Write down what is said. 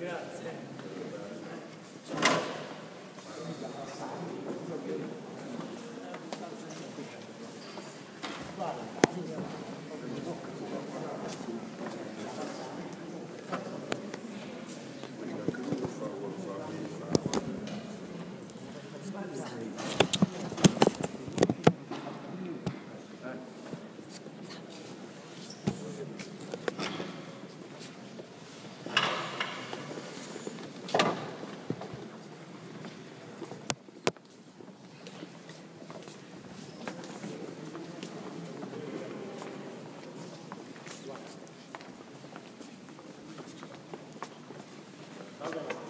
Grazie. Okay.